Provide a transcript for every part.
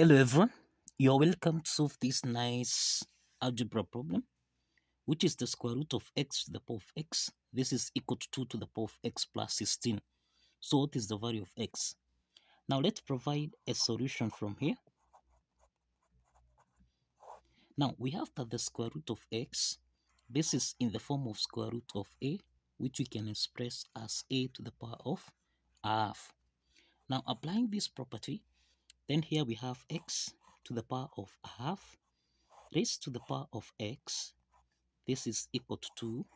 Hello everyone, you're welcome to solve this nice algebra problem, which is the square root of x to the power of x. This is equal to 2 to the power of x plus 16. So what is the value of x? Now let's provide a solution from here. Now we have that the square root of x, this is in the form of square root of a, which we can express as a to the power of half. Now applying this property, then here we have x to the power of a half raised to the power of x. This is equal to 2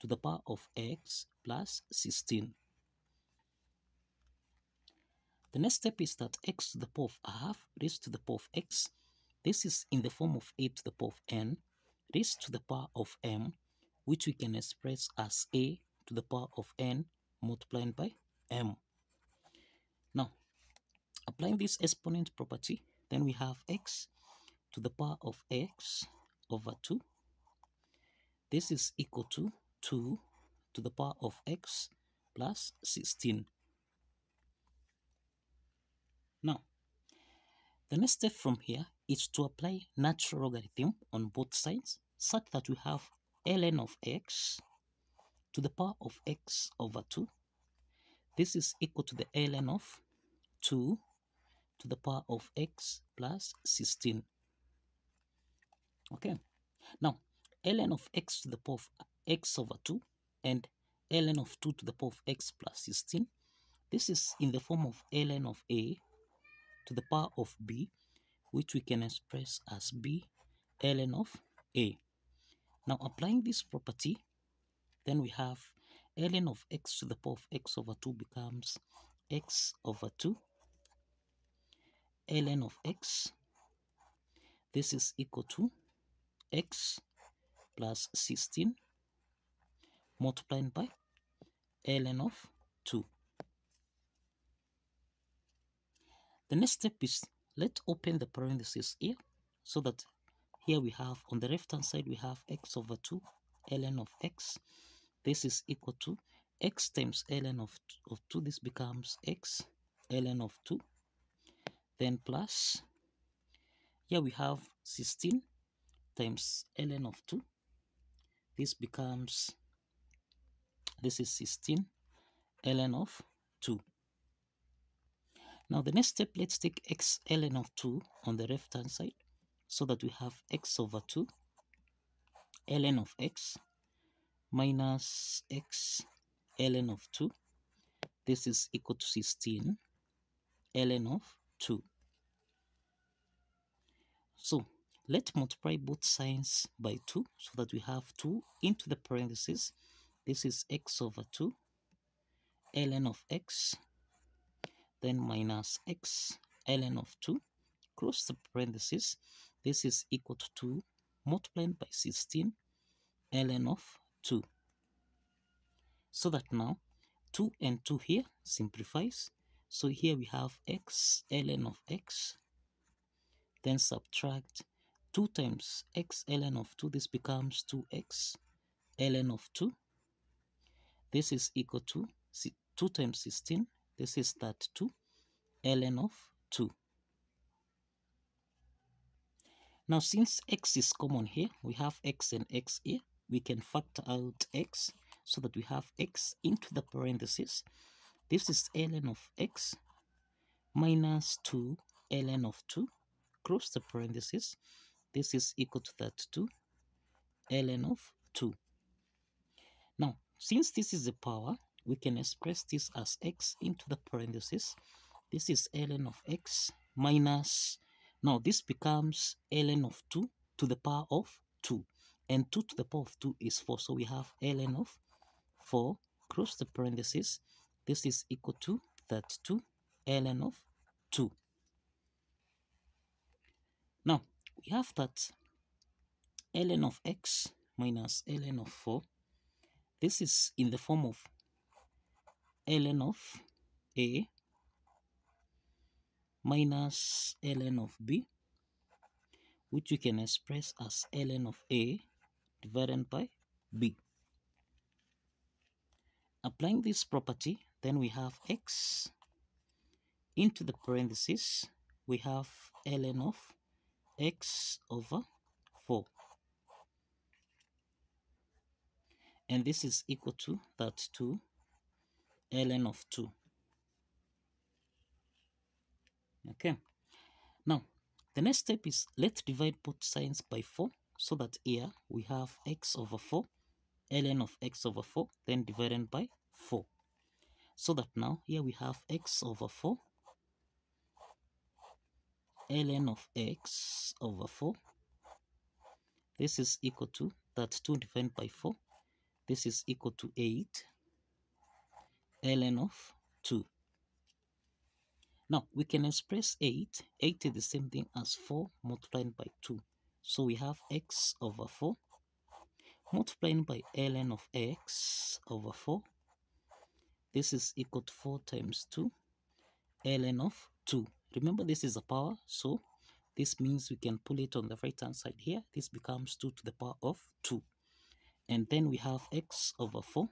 to the power of x plus 16. The next step is that x to the power of a half raised to the power of x. This is in the form of a to the power of n raised to the power of m, which we can express as a to the power of n multiplied by m. Applying this exponent property, then we have x to the power of x over 2. This is equal to 2 to the power of x plus 16. Now, the next step from here is to apply natural logarithm on both sides such that we have ln of x to the power of x over 2. This is equal to the ln of 2 to the power of x plus 16. Okay, now ln of x to the power of x over 2 and ln of 2 to the power of x plus 16. This is in the form of ln of a to the power of b, which we can express as b ln of a. Now applying this property, then we have ln of x to the power of x over 2 becomes x over 2 ln of x this is equal to x plus 16 multiplied by ln of 2 the next step is let's open the parentheses here so that here we have on the left hand side we have x over 2 ln of x. This is equal to x times ln of, of 2 this becomes x ln of 2 then plus. Here we have 16 times ln of 2 this becomes this is 16 ln of 2 now the next step let's take x ln of 2 on the left hand side so that we have x over 2 ln of x minus x ln of 2 this is equal to 16 ln of 2. So let's multiply both signs by 2 so that we have 2 into the parentheses. This is x over 2 ln of x then minus x ln of 2 close the parentheses. This is equal to 2 multiplied by 16 ln of 2. So that now 2 and 2 here simplifies so here we have x ln of x. Then subtract 2 times x ln of 2. This becomes 2x ln of 2. This is equal to 2 times 16. This is that 2 ln of 2. Now since x is common here, we have x and x here. We can factor out x so that we have x into the parentheses this is ln of x minus 2 ln of 2. Close the parenthesis. This is equal to that 2 ln of 2. Now, since this is a power, we can express this as x into the parenthesis. This is ln of x minus, now this becomes ln of 2 to the power of 2. And 2 to the power of 2 is 4. So we have ln of 4, close the parenthesis. This is equal to 32 ln of 2. Now, we have that ln of x minus ln of 4. This is in the form of ln of a minus ln of b, which we can express as ln of a divided by b. Applying this property, then we have x into the parenthesis. we have ln of x over 4. And this is equal to that 2 ln of 2. Okay. Now, the next step is let's divide both sides by 4 so that here we have x over 4 ln of x over 4 then divided by 4 so that now here we have x over 4 ln of x over 4 this is equal to that 2 divided by 4 this is equal to 8 ln of 2 now we can express 8 8 is the same thing as 4 multiplied by 2 so we have x over 4 multiplying by ln of x over 4. This is equal to 4 times 2 ln of 2. Remember this is a power, so this means we can pull it on the right hand side here. This becomes 2 to the power of 2. And then we have x over 4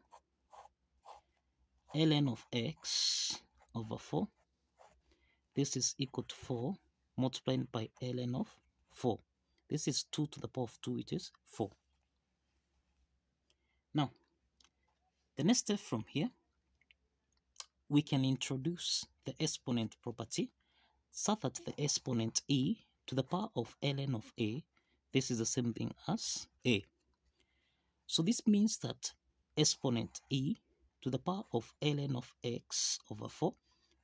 ln of x over 4. This is equal to 4 multiplied by ln of 4. This is 2 to the power of 2, which is 4. Now, the next step from here, we can introduce the exponent property so that the exponent e to the power of ln of a, this is the same thing as a. So this means that exponent e to the power of ln of x over 4,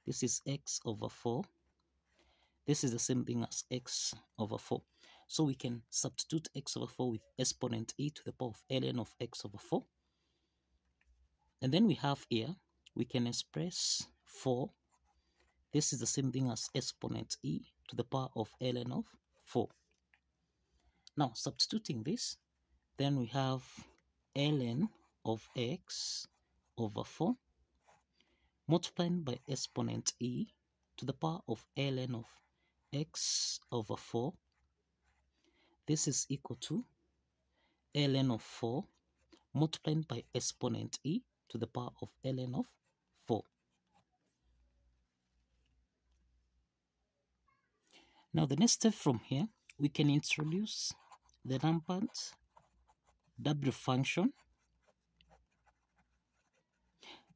this is x over 4, this is the same thing as x over 4. So we can substitute x over 4 with exponent e to the power of ln of x over 4. And then we have here, we can express 4. This is the same thing as exponent e to the power of ln of 4. Now, substituting this, then we have ln of x over 4 multiplied by exponent e to the power of ln of x over 4 this is equal to ln of 4 multiplied by exponent e to the power of ln of 4. Now the next step from here, we can introduce the Lambert W function.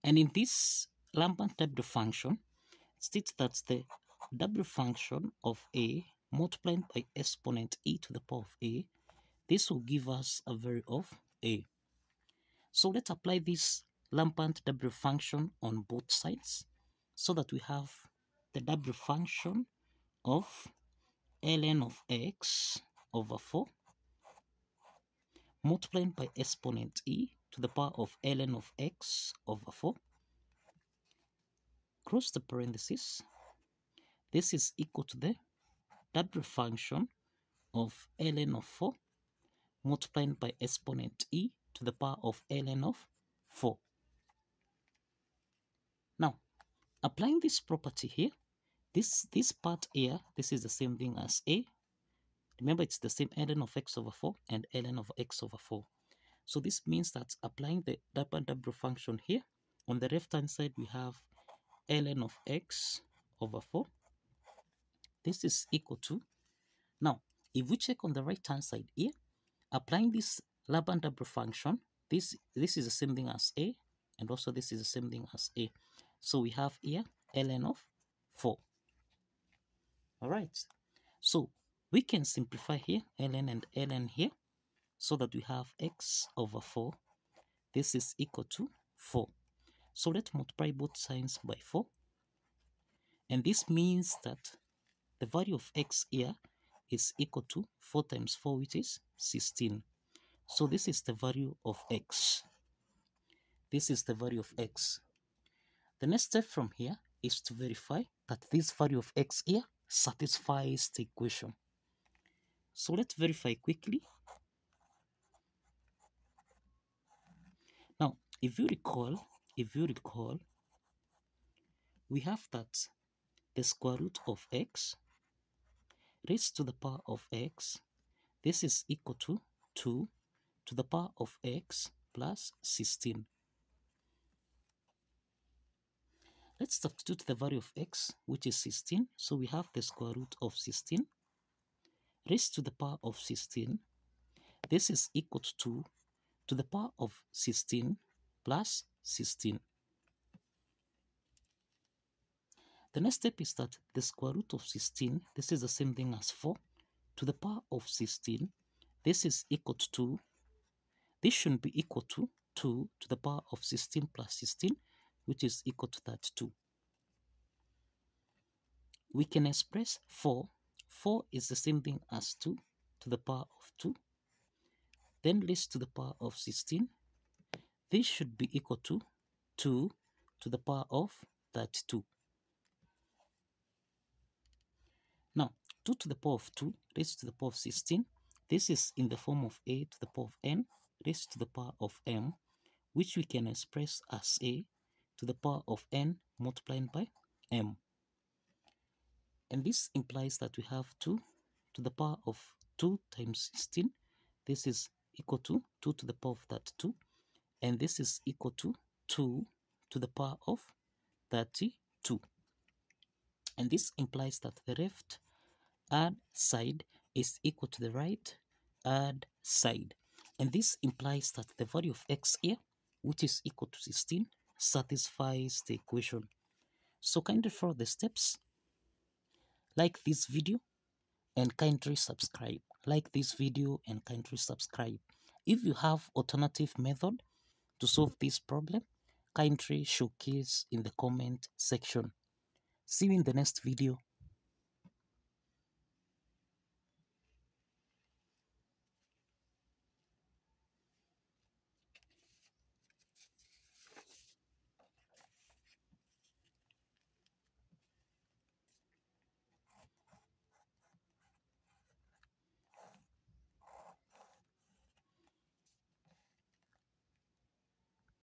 And in this Lambert W function, states that the W function of A multiplied by exponent e to the power of a, this will give us a value of a. So let's apply this Lambert W function on both sides so that we have the W function of ln of x over 4 multiplied by exponent e to the power of ln of x over 4 close the parenthesis this is equal to the W function of ln of 4 multiplied by exponent e to the power of ln of 4. Now, applying this property here, this, this part here, this is the same thing as a. Remember, it's the same ln of x over 4 and ln of x over 4. So this means that applying the W double function here, on the left-hand side, we have ln of x over 4 this is equal to now if we check on the right hand side here applying this Lambert W function this this is the same thing as a and also this is the same thing as a so we have here ln of 4 all right. So we can simplify here ln and ln here so that we have x over 4 this is equal to 4 so let's multiply both sides by 4 and this means that the value of x here is equal to 4 times 4 which is 16 so this is the value of x. This is the value of x the next step from here is to verify that this value of x here satisfies the equation so let's verify quickly now if you recall if you recall we have that the square root of x raised to the power of x, this is equal to 2 to the power of x plus 16. Let's substitute the value of x, which is 16. So we have the square root of 16 raised to the power of 16. This is equal to 2 to the power of 16 plus 16. The next step is that the square root of 16, this is the same thing as 4, to the power of 16. This is equal to 2. This should be equal to 2 to the power of 16 plus 16, which is equal to 32. We can express 4. 4 is the same thing as 2 to the power of 2. Then raised to the power of 16. This should be equal to 2 to the power of 32. Now, 2 to the power of 2 raised to the power of 16. This is in the form of a to the power of n raised to the power of m, which we can express as a to the power of n multiplied by m. And this implies that we have 2 to the power of 2 times 16. This is equal to 2 to the power of that 2. And this is equal to 2 to the power of 32. And this implies that the left hand side is equal to the right hand side. And this implies that the value of x here, which is equal to 16, satisfies the equation. So kindly follow the steps. Like this video and kindly subscribe. Like this video and kindly subscribe. If you have alternative method to solve this problem, kindly showcase in the comment section. See you in the next video.